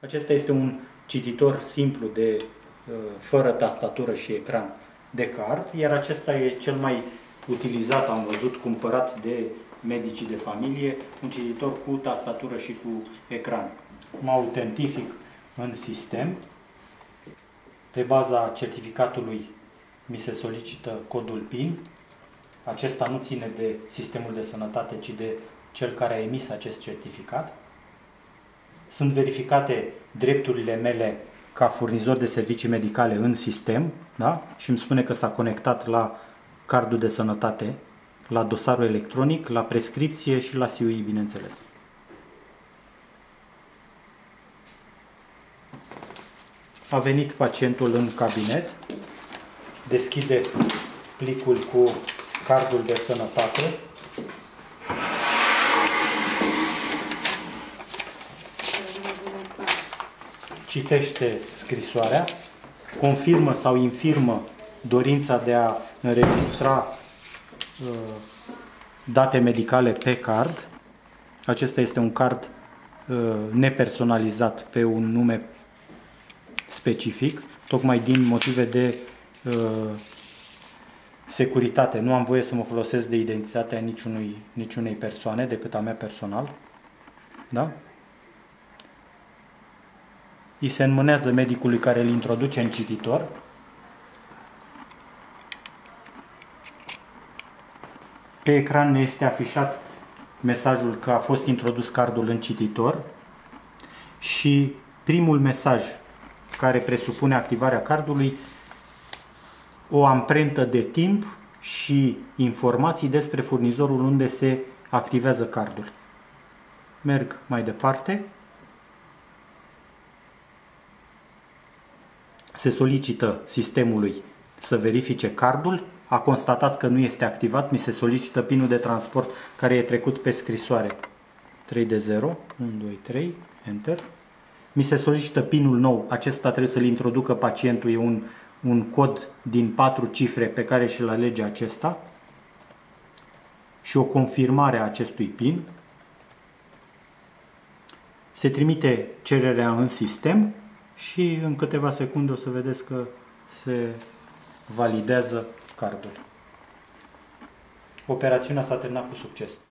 Acesta este un cititor simplu de uh, fără tastatură și ecran de card, iar acesta e cel mai utilizat, am văzut, cumpărat de medicii de familie, un cititor cu tastatură și cu ecran. Mă autentific în sistem. Pe baza certificatului mi se solicită codul PIN. Acesta nu ține de sistemul de sănătate, ci de cel care a emis acest certificat. Sunt verificate drepturile mele ca furnizor de servicii medicale în sistem da? și îmi spune că s-a conectat la cardul de sănătate, la dosarul electronic, la prescripție și la SIUI, bineînțeles. A venit pacientul în cabinet, deschide plicul cu cardul de sănătate, citește scrisoarea, confirmă sau infirmă dorința de a înregistra uh, date medicale pe card. Acesta este un card uh, nepersonalizat pe un nume specific, tocmai din motive de uh, securitate. Nu am voie să mă folosesc de identitatea niciunui, niciunei persoane decât a mea personal. Da? Îi se înmânează medicului care îl introduce în cititor. Pe ecran ne este afișat mesajul că a fost introdus cardul în cititor și primul mesaj care presupune activarea cardului o amprentă de timp și informații despre furnizorul unde se activează cardul. Merg mai departe. Se solicită sistemului să verifice cardul, a constatat că nu este activat, mi se solicită pinul de transport care e trecut pe scrisoare. 3 de 0, 1, 2, 3, Enter. Mi se solicită pinul nou, acesta trebuie să-l introducă pacientul, e un, un cod din 4 cifre pe care și-l alege acesta. Și o confirmare a acestui pin. Se trimite cererea în sistem și în câteva secunde o să vedeți că se validează cardul. Operațiunea s-a terminat cu succes.